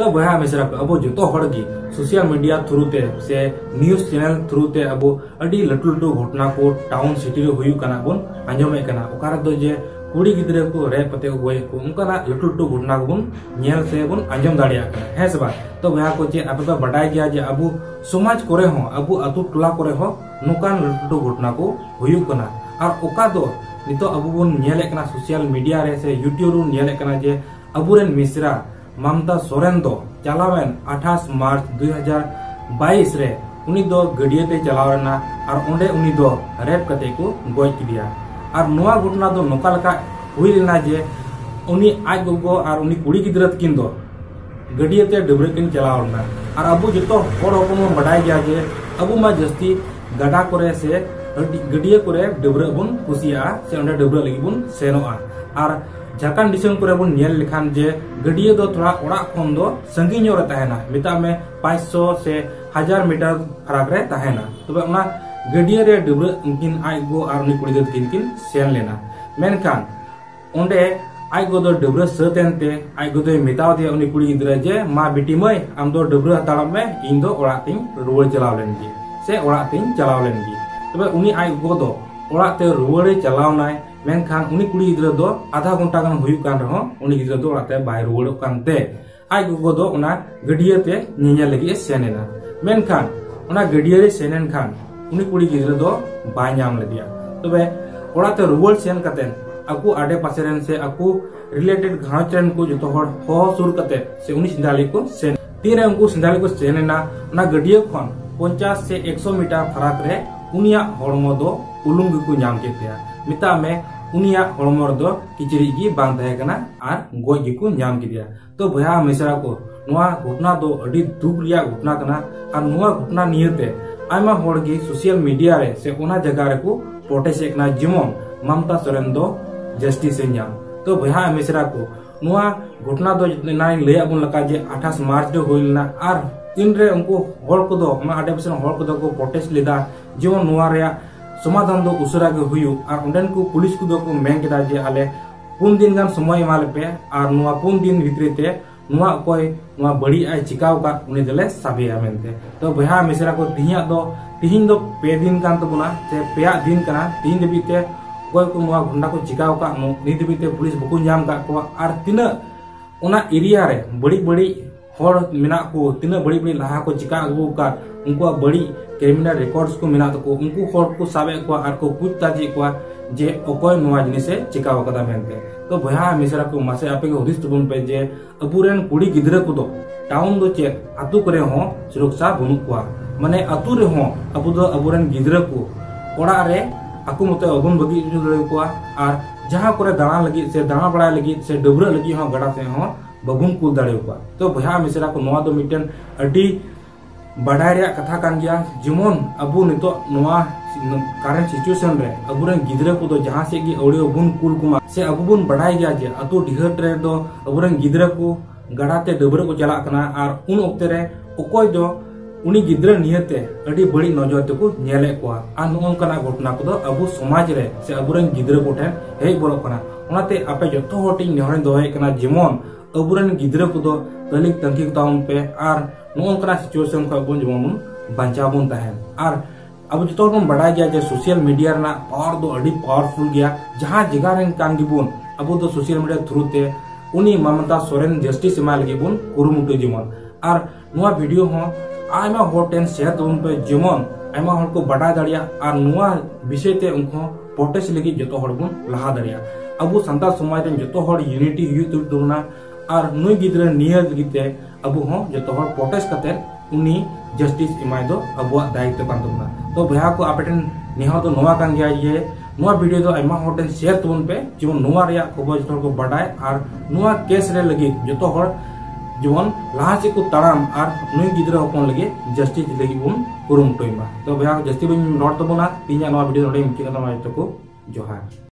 तो बया मिश्रा को अब जो हड़गी सोशल मीडिया थ्रू ते से न्यूज़ चैनल थ्रू ते अब अडी लटू लटू घटना को टाउन सिटी रे हुयु कना बन आंजमे कना ओकार दो जे कुड़ी गिद्रे को रे पते को गोय को उनका लटू लटू घटना को बन नेल से बन आंजम दाड़िया है सब तो बया को जे अब तो बडाय गया जे अब समाज करे हो अब अतु टोला करे हो नुकान लटू लटू घटना को हुयु कना और ओका दो नितो अब बन नेले कना सोशल मीडिया रे से यूट्यूब रू नेले कना जे अबुरेन मिश्रा ममता सोरेन चलावेन 28 मार्च 2022 रे उनी दो गडिया ते चलावेना और उनी रेप कते को किदिया और घटना दो नोका लेना जे उनी आज गोगो और उनी कुड़ी गिद्रा किन दो गडिया ते डबरे किन चलावना। और अबु हपन बडाय गया जे अबु जस्ती गडा करे से गडिया करे डबरे बुन, कुसिया से ओंडे डबरे लगी बुन सेनोआ और झारखंड दिसम लेखान जे गडिया दो थोड़ा ओड़ा खन दो संगी रे तहना मिता में 500 से 1000 मीटर फराक रे तहना तबे उना गडिया रे डबरे उनकिन गो आर उनी कुड़ी किन किन सेन लेना मेनखान ओंडे आई गो दो डबरे सतेन ते आई गो दो मिताव दे उनी कुड़ी गिदरा जे मा बेटी मय आम दो डबरे हताड़म में इन दो ओड़ा तिन रुवड़ चलाव लेन गी से ओड़ा तिन चलाव लेन गी तबे उनी आई गो दो ओड़ा ते रुवड़े चलाव नाय मेनखान उनी कुड़ी गिद्रा दो आधा घंटा गान हुयु कान रहो उनी गिद्रा दो ओड़ाते बाय रुवड़ो कानते आई गोगो दो उना गडिया सेनेना मेनखान उना गडिया रे सेनेन खान कुड़ी गिद्रा दो बाय नाम रुवड़ Sen कतेन aku ade pasaran se, aku related को कते से उनी सिंधाली को सेन तीन उनको सिंधाली को सेनेना गडिया खन 50 से 100 मीटर फराक रे उनिया दो उलुंग को नाम केतिया मिता में उनिया हड़मो दो किचरी गी बांग तहे कना आर गोय तो भया मिश्रा को घटना अडी दुख घटना नुआ घटना नियते गी सोशल मीडिया रे से ओना जगह रे को प्रोटेस्ट एकना जिमोन ममता सोरेन जस्टिस तो भया मिश्रा को घटना दो नाई लया बुन लका जे 28 मार्च रे होइलना आर इनरे उनको हर को प्रोटेस्ट लेदा जेमन समाधान दो उसरा को पुलिस को दो को जे आले पुन दिन गान समय पे आर नुआ पुन दिन भितरी ते नुआ कोई नुआ बड़ी आय चिकाव का उनी दले तो भया मिश्रा को तिहिया दो तिहिन दो पे दिन कान तबुना से पेया दिन कना तिहिन देबीते कोई को नुआ घंटा को पुलिस बको नाम का आर तिना एरिया बड़ी बड़ी तिना बड़ी बड़ी लाहा को चिका अगु का, उनको बड़ी क्रिमिनल रिकॉर्ड्स को मेना को, उनको हर को साबे को को पूछताछ को जे अकोय नुआ जिनिस चिका वकदा मेनते तो भया मिश्रा को मासे आपे हुदिस तबन पे जे अबुरेन कुड़ी गिदरा को दो टाउन दो चे आतु करे हो, सुरक्षा बनु को माने आतु रे हो अबु दो अबुरेन गिदरा को। ओड़ा रे aku मते अबुन बगी दरे को आर जहाँ करे दाना लगी, से दाना बड़ा लगी, से डबरा लगी हो, गड़ा से हो बबुन कुल दाड़े को तो भया मिश्रा को अडी रे कथा कान गया जेमन अबु नितो कारेंट सिचुएशन अबुरेन गिदरा को जहाँ से की औड़ियो बुन कुल कुमा, से अबु बुन बड़ाई गया जे। अतु डिहट अबुरेन गिदरा को गड़ाते, डबरा को चला कना, आर उन दो उनी गिद्रा नियते अड़ी बड़ी नज़र तक नेले को नोंकना घटना को अबु समाज रे से अबुरेन गिद्रा को हेज बोलो आपे जतो होटी नेहरे दोहे कना, जेमन अबुरेन गिद्रा को दो तलिक तंकी ताउन पे आर नोंकना सिचुएशन को बन जेमन बंचा बन तहन आर अब जो बन बड़ा गया जे सोशल मीडिया रना पावर दो अड़ी पावरफुल गया जहाँ जगह रेन कान गिबुन अब दो सोशल मीडिया थ्रू ते उनी ममता सोरेन जस्टिस एमाल गिबुन कुरुमुटु जेमन आर नुआ वीडियो हो आयमा हर टेन शेयर तबन पे जेमन आयमा हर को बड़ा दाड़िया और नुआ विषय ते उनको प्रोटेस्ट लगी जतो बुन लहा दाड़िया अबु संताल समाज रे जतो यूनिटी हुई और नुई गिद्रा नियर लगिते अबु हो जतो हर प्रोटेस्ट कते उनी जस्टिस इमाय दो अबुआ दायित्व कान तबना तो भया को आपेटन निहा तो नोवा कान गया ये नोवा वीडियो दो आयमा हर टेन शेयर तबन पे जेमन नोवा रिया खबर जतो को बड़ाय और नोवा केस रे लगी, जतो हर जेमन लहा से को ताड़ाम और नुई गिद्रा हपन लगे, जस्टिस लगे बन कुरुमुटुमा तो भैया जस्ती बन रड़ तबना तीन वीडियो नोड़े मुचाद को जोहार।